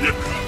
Yeah.